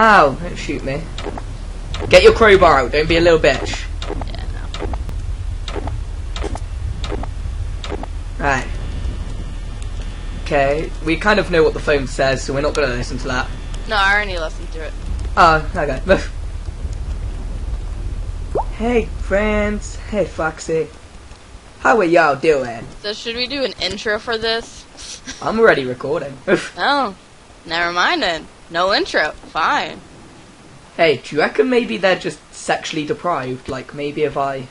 Ow, don't shoot me. Get your crowbar out, don't be a little bitch. Yeah, no. Right. Okay, we kind of know what the phone says, so we're not going to listen to that. No, I already listened to it. Oh, okay. hey, friends. Hey, Foxy. How are y'all doing? So should we do an intro for this? I'm already recording. Oh, never mind then. No intro. Fine. hey, do you reckon maybe they're just sexually deprived? Like, maybe if I...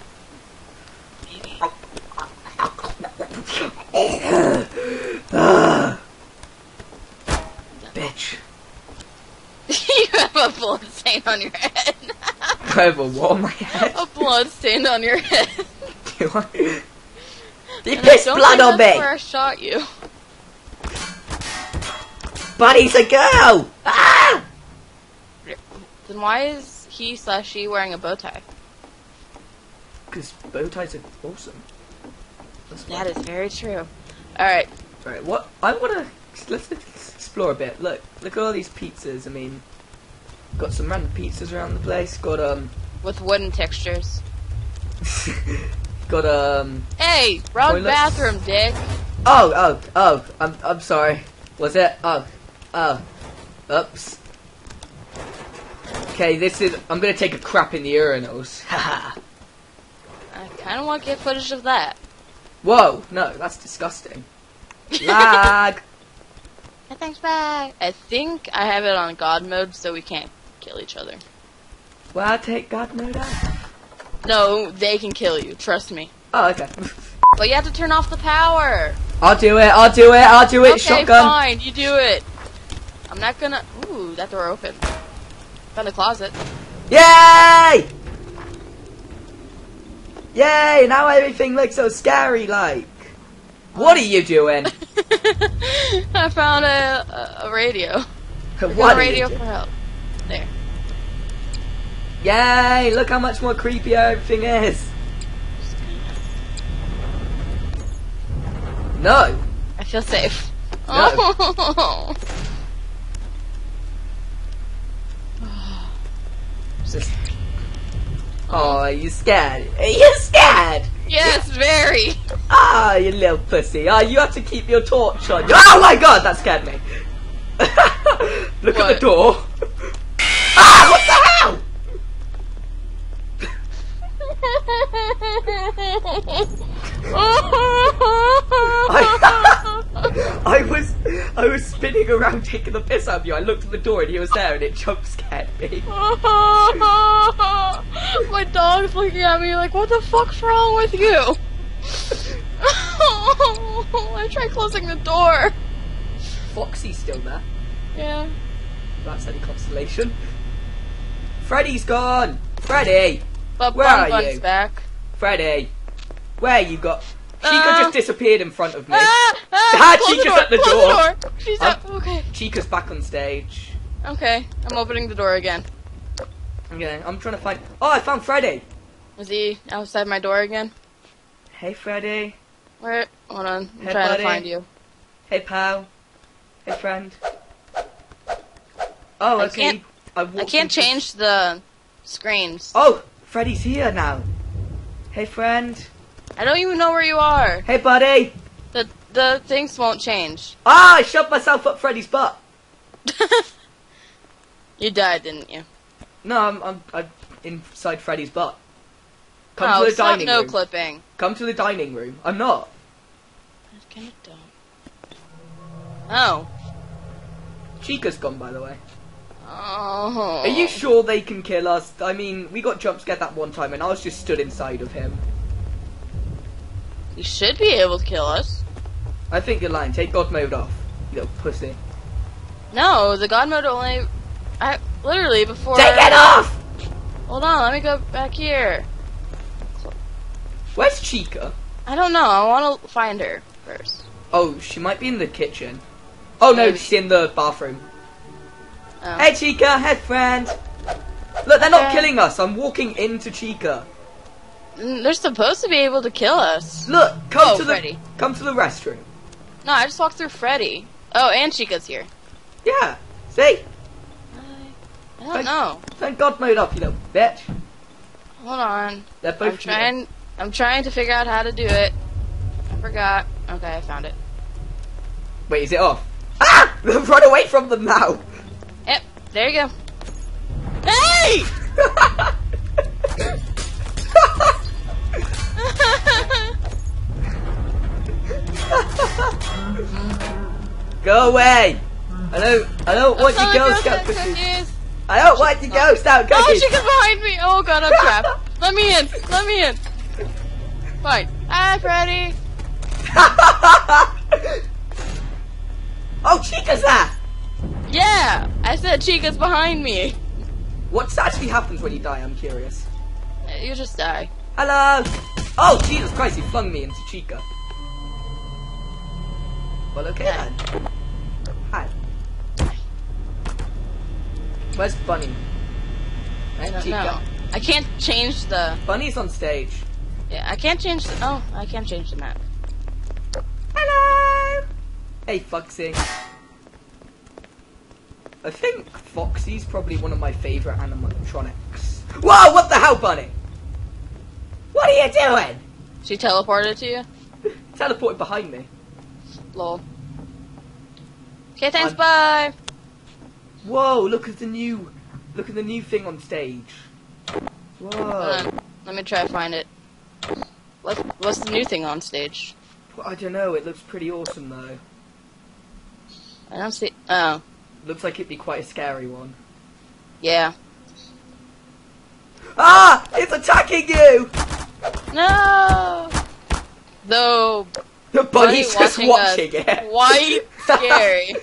Bitch. you have a blood stain on your head. I have a what on my head? a blood stain on your head. Do I? They I pissed blood on me! where I shot you. Buddy's a girl! Ah! Then why is he slash she wearing a bow tie? Because bow ties are awesome. That's why. That is very true. Alright, Right, what I want to let's explore a bit. Look, look at all these pizzas. I mean, got some random pizzas around the place. Got um, with wooden textures. got um. Hey, wrong Toilets. bathroom, dick. Oh, oh, oh! I'm I'm sorry. Was it? Oh, oh, oops. Okay, this is. I'm gonna take a crap in the urinals. Haha. I kind of want to get footage of that. Whoa! No, that's disgusting. Lag. Hey, thanks, bye. I think I have it on God mode, so we can't kill each other. well, I take God mode out. No, they can kill you. Trust me. Oh, okay. But you have to turn off the power. I'll do it. I'll do it. I'll do it. okay, Shotgun. fine. You do it. I'm not gonna. Ooh, that door open. Found a closet. Yay! Yay! Now everything looks so scary like. What are you doing? I found a, a, a radio. what a radio for help. There. Yay! Look how much more creepy everything is. No. I feel safe. No. Oh. It's just- Oh, are you scared? Are you scared? yes, very. Ah, you little pussy. Ah, you have to keep your torch on. Oh my god, that scared me. Look at the door. ah, what the hell? I, I was I was spinning around taking the piss out of you. I looked at the door and he was there and it jump scared me. My dog's looking at me like, what the fuck's wrong with you? I tried closing the door. Foxy's still there. Yeah. That's any consolation. Freddy's gone! Freddy! But Where Bun are you? back. Freddy! Where you got? Chica Uh. just disappeared in front of me. Ah, ah, Chica's the at the door. The door. She's I'm- Okay. Chica's back on stage. Okay. I'm opening the door again. Okay, I'm trying to find. Oh, I found Freddy! Is he outside my door again? Hey, Freddy. Where? Hold on. I'm Hey, trying buddy. to find you. Hey, pal. Hey, friend. Oh, I okay. can't- I, I can't change the screens. Oh, Freddy's here now. Hey, friend. I don't even know where you are. Hey, buddy. The the things won't change. Ah, I shoved myself up Freddy's butt. you died, didn't you? No, I'm, I'm, I'm inside Freddy's butt. Come oh, to the stop dining no room. clipping. Come to the dining room. I'm not. That's kind of dumb. Oh. Chica's gone, by the way. Oh. Are you sure they can kill us? I mean, we got jump scared that one time, and I was just stood inside of him. You should be able to kill us. I think you're lying. Take God mode off, you little pussy. No, the god mode only. I literally before. Take it off! Hold on, let me go back here. Where's Chica? I don't know. I want to find her first. Oh, she might be in the kitchen. Oh no, she's in the bathroom. Oh. Hey Chica, hey friend. Look, they're not killing us. I'm walking into Chica. Mm, They're supposed to be able to kill us. Look, come Oh, to the Freddy. come to the restroom. No, I just walked through Freddy. Oh, and Chica's here. Yeah. See? Hi. I don't know. Turn God mode up, you little bitch. Hold on. They're both I'm trying. I'm trying to figure out how to do it. I forgot. Okay, I found it. Wait, is it off? Ah! Run away from them now. Yep. There you go. Hey! Go away. I don't. I don't want you Girl Scout cookies. I don't want you Girl Scout Oh, cookies. she got behind me! Oh god, I'm trapped. Let me in! Let me in! Fine. Hi, Freddy! oh, Chica's there. Yeah! I said Chica's behind me. What actually happens when you die? I'm curious. You just die. Hello. Oh, Jesus Christ! He flung me into Chica. Well, okay Hi. then. Where's Bunny? I don't Chica. know. I can't change the. Bunny's on stage. Yeah, I can't change the. Oh, I can't change the map. Hello. Hey, Foxy. I think Foxy's probably one of my favorite animatronics. Whoa! What the hell, Bunny? What are you doing? She teleported to you? Teleported behind me. Lol. Okay, thanks, I'm- bye! Whoa! Look at the new, look at the new thing on stage. Whoa! Hold. Let me try to find it. What's, what's the new thing on stage? I don't know. It looks pretty awesome though. I don't see. Oh, Looks like it'd be quite a scary one. yeah. Ah! It's attacking you! No! Though, The bunny's Bunny just watching watching it. Quite scary.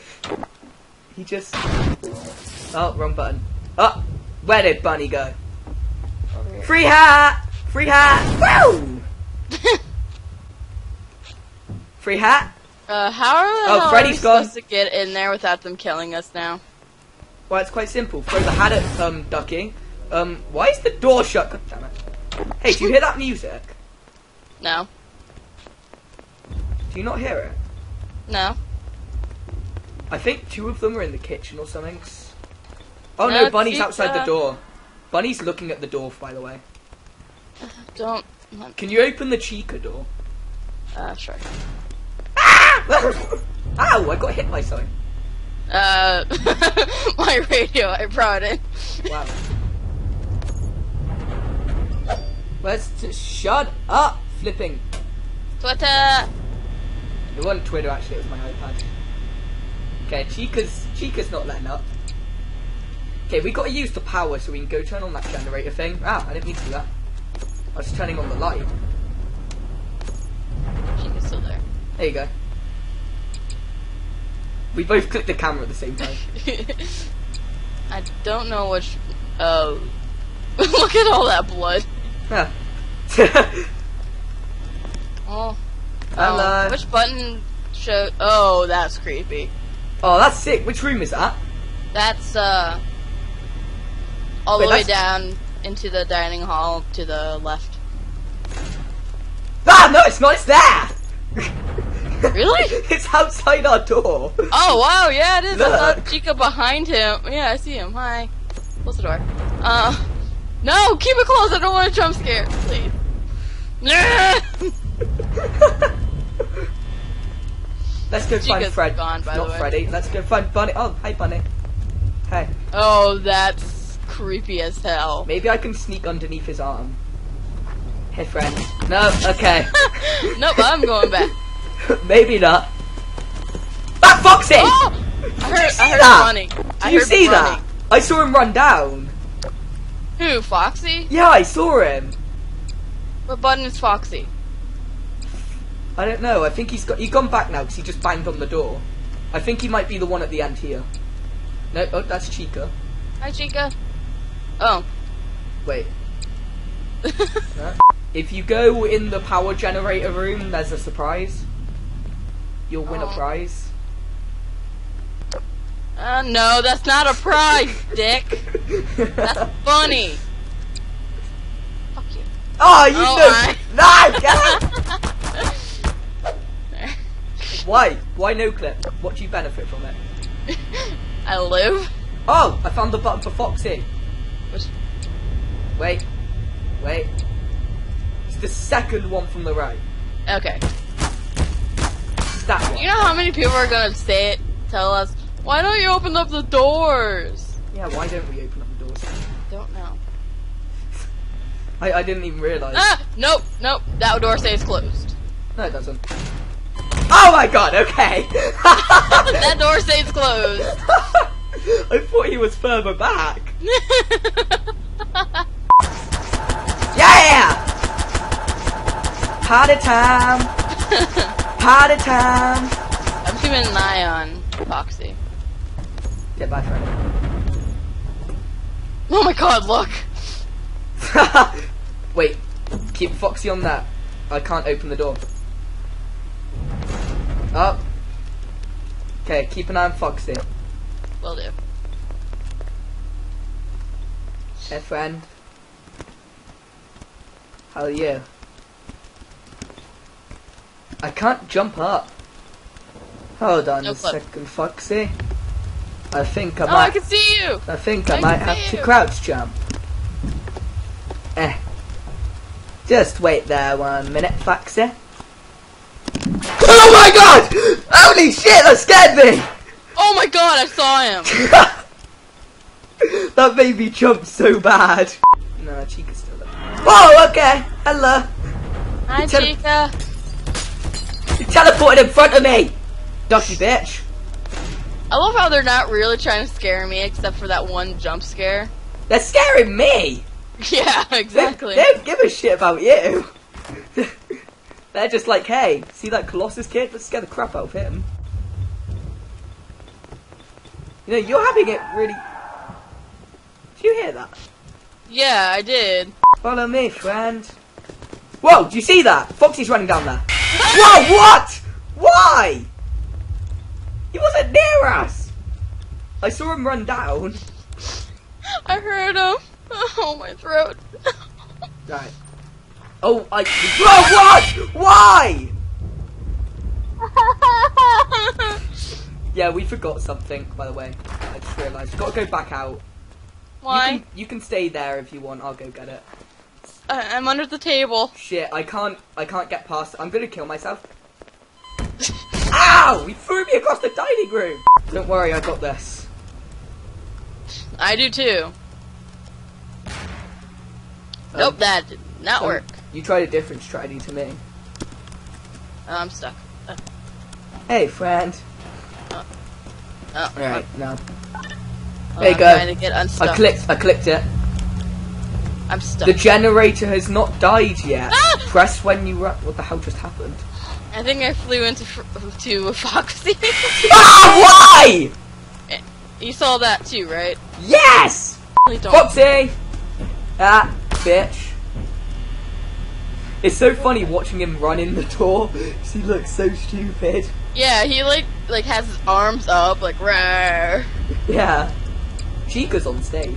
He just. Oh, wrong button. Oh, where did Bunny go? Over here. Free hat! Free hat! Woo! Free hat? uh, how are, the Oh, hell Freddy's are we gone. supposed to get in there without them killing us now? Well, it's quite simple. Throw the hat at um Ducky. Um, why is the door shut? God damn it! Hey, do you hear that music? No. Do you not hear it? No. I think two of them are in the kitchen or something. Oh No, no, Bunny's outside the door. Bunny's looking at the door, by the way. Don't. Can you open the Chica door? Uh, sure. Ah! Ow! I got hit by something. Uh, my radio, I brought it. Wow. Let's just shut up, flipping. Twitter! It wasn't Twitter actually, it was my iPad. Okay, Chica's Chica's not letting up. Okay, we gotta use the power so we can go turn on that generator thing. Ah, I didn't mean to do that. I was turning on the light. Chica's still there. There you go. We both clicked the camera at the same time. I don't know which. Oh. Look at all that blood. Huh. Oh. Hello. Oh, which button show? Oh, that's creepy. oh, that's sick. Which room is that? That's uh. All Wait, the way that's- down into the dining hall to the left. Ah, no, it's not. It's there. Really? it's outside our door. Oh wow, yeah it is. I Look. thought Chica behind him. Yeah, I see him. Hi. Close the door. Uh, no, keep it closed. I don't want a jump scare, please. Let's go find Fred. gone, not. Freddy. Let's go find Bunny. Oh, hi, Bunny. Hey, oh, that's creepy as hell. maybe I can sneak underneath his arm. Hey, friend. No, okay. nope, I'm going back. maybe not. Ah, Foxy! Oh! I heard, see I heard that? running. I Did you see that? I saw him run down. Who, Foxy? Yeah, I saw him. What button is Foxy? I don't know. I think he's got. He's gone back now because he just banged on the door. I think he might be the one at the end here. No, oh, that's Chica. Hi, Chica. Oh. Wait. If you go in the power generator room, there's a surprise. You'll win a Oh. prize. Uh, no, that's not a prize, dick. That's funny. Fuck you. Oh, you Oh, know. I- No. Why? Why no clip? What do you benefit from it? I live. Oh, I found the button for Foxy. Wait, wait. It's the second one from the right. Okay. It's that one. You know how many people are gonna say it, tell us, why don't you open up the doors? Yeah, why don't we open up the doors? Don't know. I, I didn't even realise. Ah! Nope, nope. That door stays closed. No, it doesn't. Oh my god, okay. that door stays closed. I thought he was further back. Yeah! Party time! Party time! I'm keeping an eye on Foxy. Get back, Freddy. Oh my god, look! Wait, keep Foxy on that. I can't open the door. Up. Okay, keep an eye on Foxy. Will do. Hey, friend. How are you? I can't jump up. Hold on No a flip. second, Foxy. I think I Oh, I can see you! I think I, I might have see to crouch jump. Eh. Just wait there one minute, Foxy. Oh my god! Holy shit, that scared me! Oh my god, I saw him! that made me jump so bad. No, Chica's still there. Oh, okay. Hello. Hi, Tell- Chica. You teleported in front of me! Ducky bitch. I love how they're not really trying to scare me except for that one jump scare. They're scaring me! Yeah, They- exactly. They, don't give a shit about you. They're just like, hey, see that Colossus kid? Let's scare the crap out of him. You know, you're having it really... Do you hear that? Yeah, I did. Follow me, friend. Whoa, do you see that? Foxy's running down there. Whoa, what? Why? He wasn't near us. I saw him run down. I heard him. Oh, my throat. Right. Oh, I. Whoa, what? Why? Yeah, we forgot something, by the way. I just realised. Got to go back out. Why? You can, you can stay there if you want. I'll go get it. I- I'm under the table. Shit, I can't. I can't get past. I'm gonna kill myself. Ow! He threw me across the dining room. Don't worry, I got this. I do too. Nope, Um, that did not um, work. You tried a different strategy to me. Oh, I'm stuck. Uh, Hey, friend. Oh, Alright, now. oh, there you I'm go. Trying to get unstuck. I clicked. I clicked it. I'm stuck. The generator has not died yet. Ah! Press when you. What the hell just happened? I think I flew into fr- to Foxy. ah! Why? you saw that too, right? Yes. Foxy! Ah, bitch. It's so funny watching him run in the door. He looks so stupid. Yeah, he like like has his arms up, like rare. Yeah. Chica's on stage.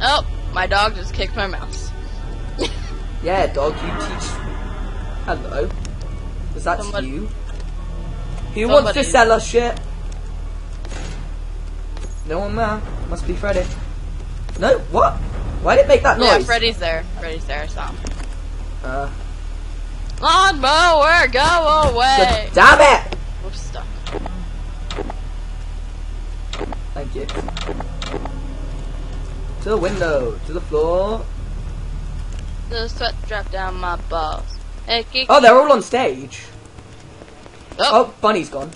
Oh, my dog just kicked my mouse. Yeah, dog, you teach. Hello. Is that Somebody- you? Who wants to sell us shit? No one there. Must be Freddy. No, what? Why did it make that noise? Yeah, Freddy's there. Freddy's there. Him. Uh, Lawnmower, go away. good- damn it! We're stuck. To the window, to the floor. The sweat drop down my balls. Hey, Oh, they're all on stage. Oh, Oh, Bunny's gone.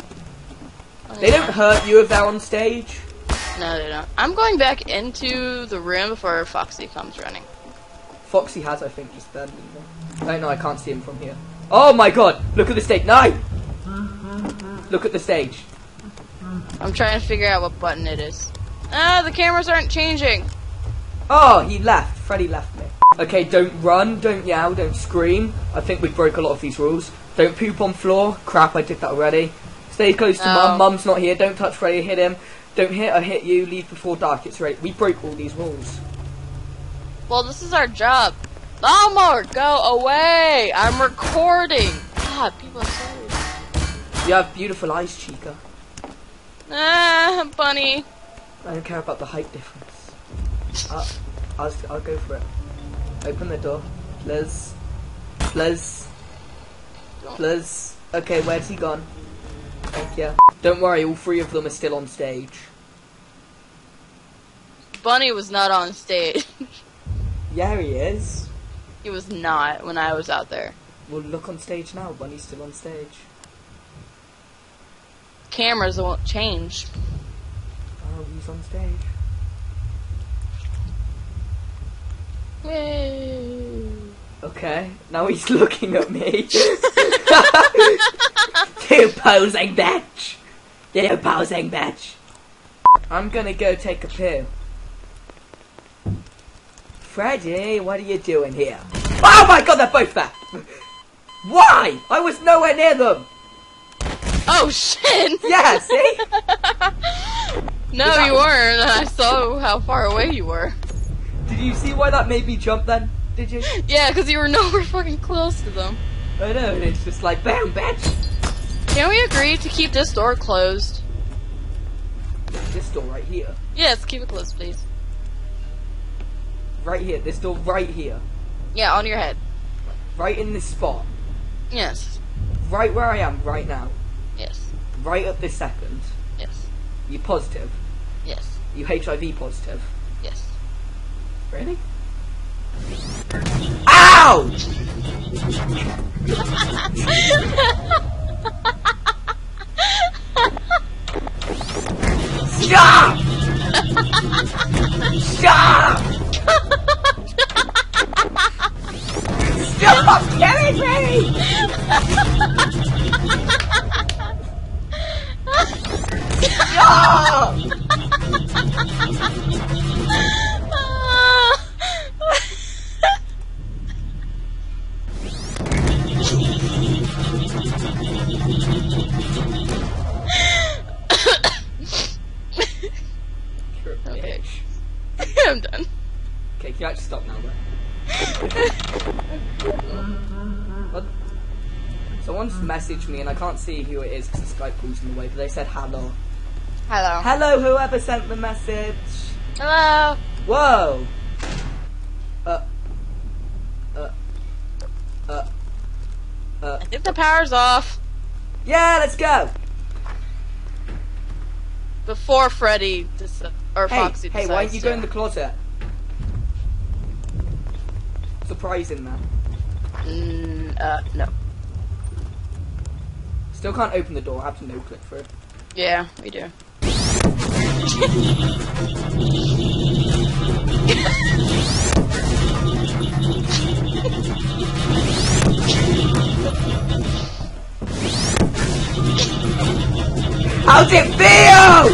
They don't hurt you if they're on stage. No, they don't. I'm going back into the room before Foxy comes running. Foxy has, I think, just then. Wait, oh, no, I can't see him from here. Oh my god! Look at the stage. No! Look at the stage. I'm trying to figure out what button it is. Ah, the cameras aren't changing. Oh, he left. Freddy left me. Okay, don't run, don't yell, don't scream. I think we broke a lot of these rules. Don't poop on floor. Crap, I did that already. Stay close to Oh. mum. Mum's not here. Don't touch Freddy. Hit him. Don't hit or hit you. Leave before dark. It's right. We broke all these rules. Well, this is our job. Lawnmower, go away. I'm recording. God, people are so. You have beautiful eyes, Chica. Ah, bunny. I don't care about the height difference. I'll, I'll, I'll go for it. Open the door. Liz. Liz. Liz. Okay, where's he gone? Thank you. Don't worry, all three of them are still on stage. Bunny was not on stage. Yeah, he is. he was not when I was out there. Well, look on stage now. Bunny's still on stage. Cameras won't change. Oh, he's on stage. Yay. Okay, now he's looking at me. you posing bitch! You posing bitch! I'm gonna go take a poo. Freddy, what are you doing here? Oh my god, they're both there! Why? I was nowhere near them! Oh shit! Yeah, see? no, that- you weren't. I saw how far away you were. Did you see why that made me jump then? Did you? Yeah, because you were nowhere fucking close to them. I know, and it's just like, bam, bitch! Can we agree to keep this door closed? This door right here. Yes, keep it closed, please. Right here, this door right here. Yeah, on your head. Right in this spot. Yes. Right where I am right now. Right at this second. Yes. you're positive? Yes. You HIV positive? Yes. Really? Ow! Stop! Stop! Stop killing me! I'm done. Okay, you actually stop now, bro? Someone's messaged me and I can't see who it is because the Skype pulls in the way, but they said hello. Hello. Hello, whoever sent the message. Hello. Whoa. Uh. Uh. Uh. Uh. I think the power's off Yeah, let's go. before Freddy dis- or Hey, Foxy hey, why don't you to. go in the closet? Surprising that. Mm, uh, no. Still can't open the door. I have to no click for it. Yeah, we do. How's it feel?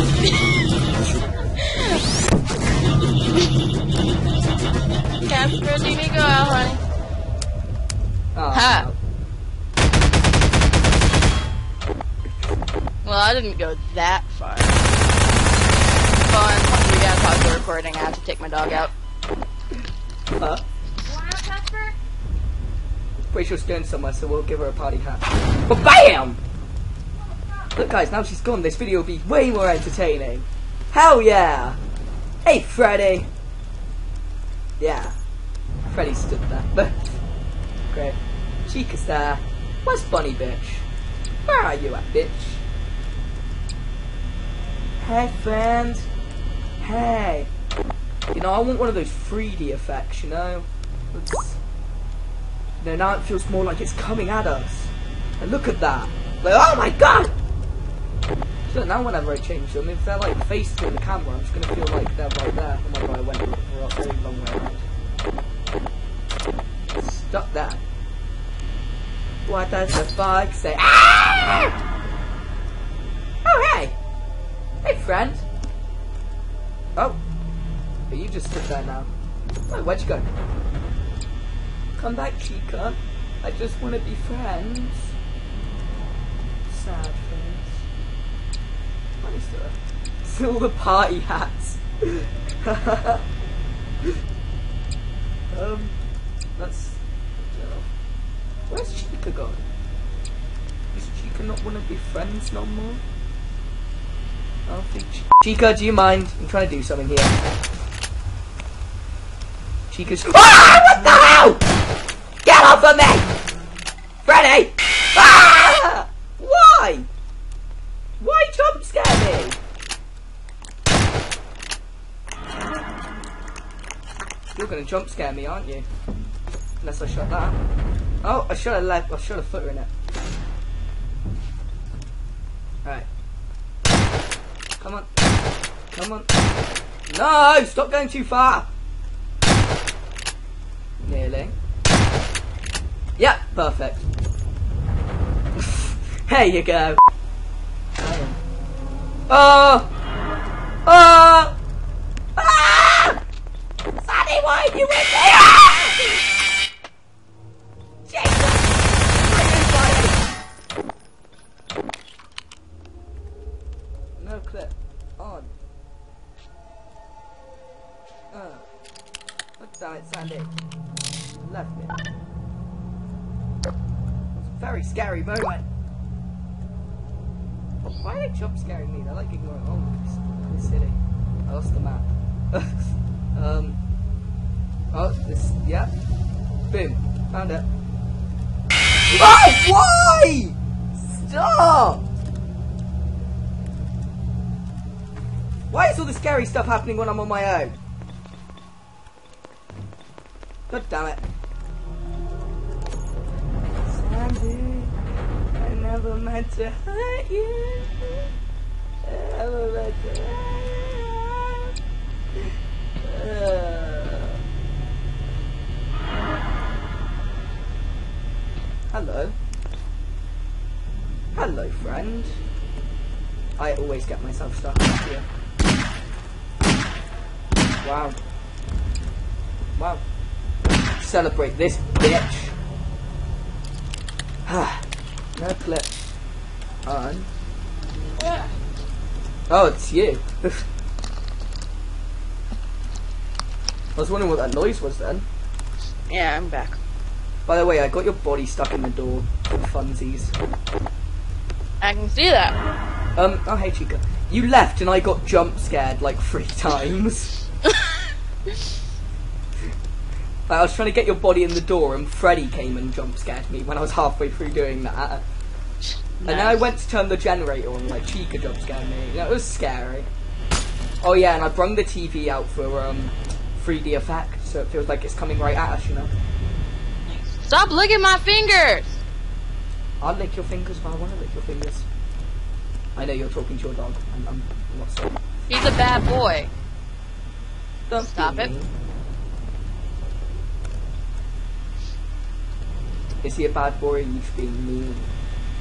Casper, do you need to go out, honey? Oh, Ha. Well, I didn't go that far. Fun. We gotta pause the recording. I have to take my dog out. Huh? She's going somewhere, so we'll give her a party hat. But BAM! Look, guys, now she's gone. This video will be way more entertaining. Hell yeah! Hey, Freddy! Yeah. Freddy stood there. Great. Chica's there. Where's Bunny, bitch? Where are you at, bitch? Hey, friend. Hey. You know, I want one of those 3D effects, you know? It's, you know, now it feels more like it's coming at us. And look at that. Like, oh my god! So now whenever I change them, if they're like facing the camera, I'm just gonna feel like they're right there. Oh my god, I went a very long way around. Stop that. What does the fog say? Ah! Oh, hey! Hey, friend. Just stood there now. Oh, where'd you go? Come back, Chica. I just want to be friends. Sad face. What is there? Still the party hats. um, that's. Where's Chica gone? Does Chica not want to be friends no more? Oh, Ch- Chica, do you mind? I'm trying to do something here. Chica's. Ah! What the hell? Get off of me! Freddy! Ah! Why? Why jump scare me? You're gonna jump scare me, aren't you? Unless I shot that. Oh, I should have left. I should have foot in it. Alright. Come on. Come on. No! Stop going too far! Nearly. Yep, perfect. there you go. Oh! Oh! Very scary moment. Why are they jump scaring me? They're like ignoring. Oh, this, this city. I lost the map. um. Oh, this. Yeah. Boom. Found it. Oh, why? Stop! Why is all the scary stuff happening when I'm on my own? God damn it. To hurt you. To. Hello. Hello, friend. I always get myself stuck here. Wow. Wow. Celebrate this bitch. Ah. No clip. On. Oh, it's you. I was wondering what that noise was then. Yeah, I'm back. By the way, I got your body stuck in the door for funsies. I can see that. Um, oh hey Chica. You left and I got jump scared like three times. Like, I was trying to get your body in the door and Freddy came and jump scared me when I was halfway through doing that. And then I went to turn the generator on, like Chica jump scared me. It was scary. Oh yeah, and I brung the TV out for um 3D effect, so it feels like it's coming right at us, you know. Stop licking my fingers! I'll lick your fingers if I want to lick your fingers. I know you're talking to your dog. I'm, I'm not sorry. He's a bad boy. Don't Stop it. Is he a bad boy or are you just being mean?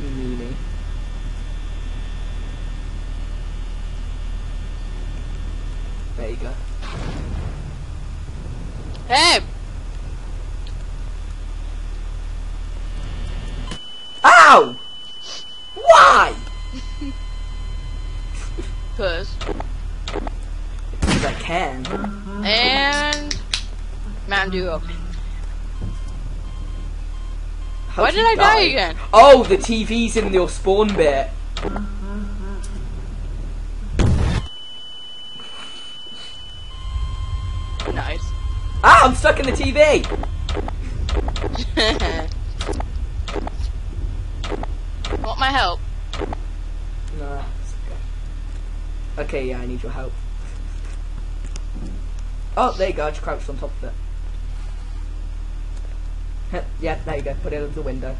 Meanie. There you go. Hey! Ow! Why? Cause. Because I can. And. Mountain Dew. How'd Why did I die again? Oh, the TV's in your spawn bit. Nice. Ah, I'm stuck in the TV. Want my help? Nah, it's okay. Okay, yeah, I need your help. Oh, there you go. I just crouched on top of it. Yeah, there you go. Put it over the window.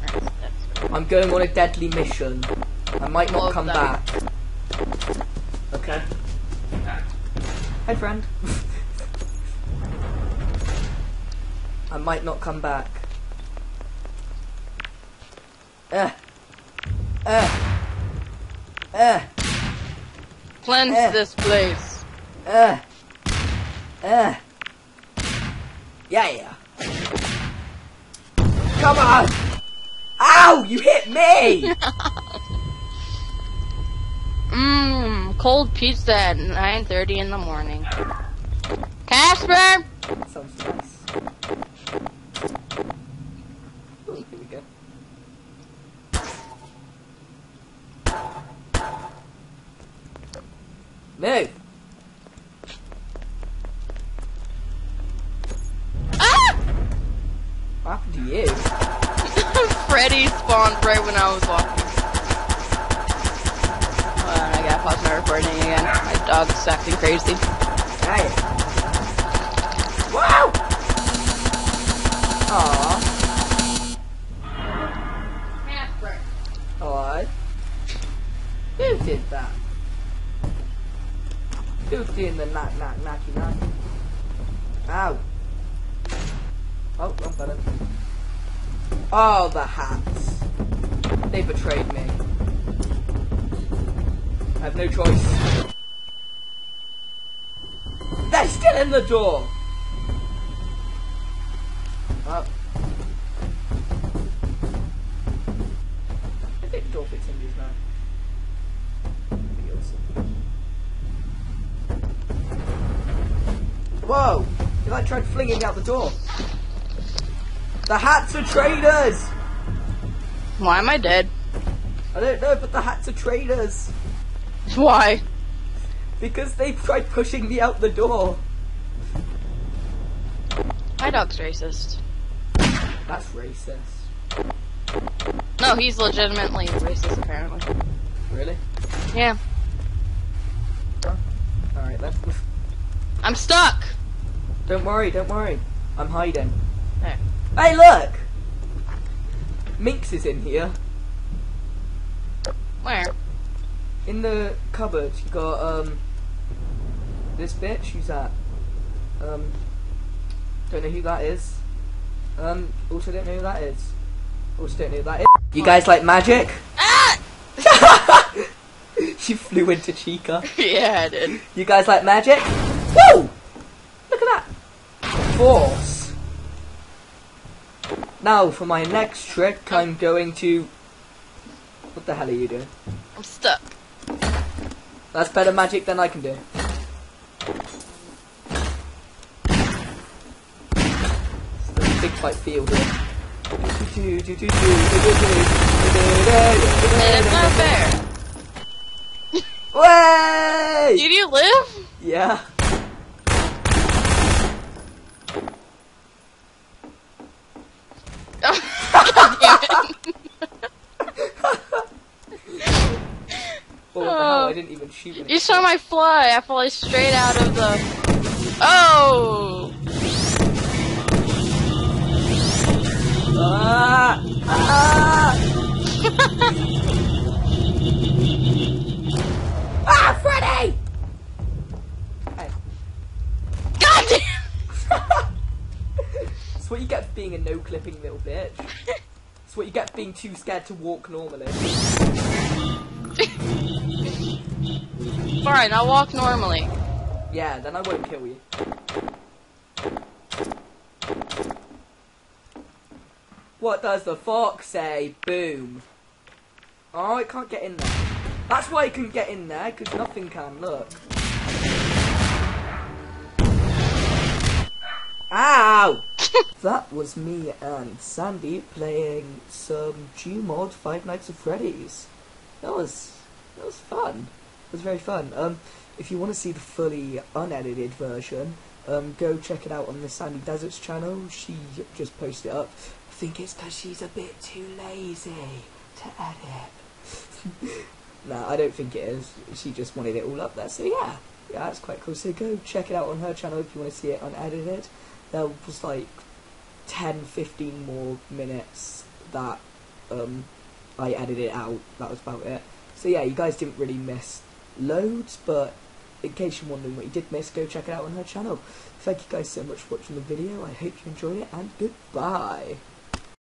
That's, that's I'm going on a deadly mission. I might not come back. Okay. Hi, friend. I might not come back. Eh. Eh. Eh. Cleanse Eh. this place. Uh. Uh. Yeah, yeah. Come on! Ow! You hit me! Mmm, cold pizza at 9.30 in the morning. Casper! Sounds nice. Ooh, here we go. What I have no choice. They're still in the door! Oh. I think the door fits in these now. Whoa! You like tried flinging out the door. The hats are traitors! Why am I dead? I don't know, but the hats are traitors. Why? Because they tried pushing me out the door. My dog's racist. That's racist. No, he's legitimately racist, apparently. Really? Yeah. Alright, let's. I'm stuck! Don't worry, don't worry. I'm hiding. There. Hey, look! Minx is in here. Where? In the cupboard, you got, um. This bitch, who's that? Um. Don't know who that is. Um, also don't know who that is. Also don't know who that is. You guys like magic? Ah! she flew into Chica. yeah, I did. You guys like magic? Woo! Look at that! Force. Now, for my next trick, I'm going to... What the hell are you doing? I'm stuck. That's better magic than I can do. Big fight field here. It's not fair. Way! Did you live? Yeah. God damn it. Oh, what the hell? I didn't even shoot You saw my fly. I fly straight out of the. Oh! Ah! Ah! ah, Freddy! Hey. God damn! That's what you get for being a no-clipping little bitch. That's what you get for being too scared to walk normally. Fine, I'll walk normally. Yeah, then I won't kill you. What does the fox say? Boom. Oh, it can't get in there. That's why it can get in there, because nothing can. Look. Ow! that was me and Sandy playing some Gmod Five Nights at Freddy's. That was that was fun. It was very fun. Um, if you want to see the fully unedited version, um, go check it out on the Sandy Deserts channel. She just posted it up. I think it's because she's a bit too lazy to edit. nah, I don't think it is. She just wanted it all up there. So yeah, yeah, that's quite cool. So go check it out on her channel if you want to see it unedited. There was like 10, 15 more minutes that um, I edited out. That was about it. So yeah, you guys didn't really miss loads, but in case you're wondering what you did miss, go check it out on her channel. Thank you guys so much for watching the video. I hope you enjoyed it, and goodbye.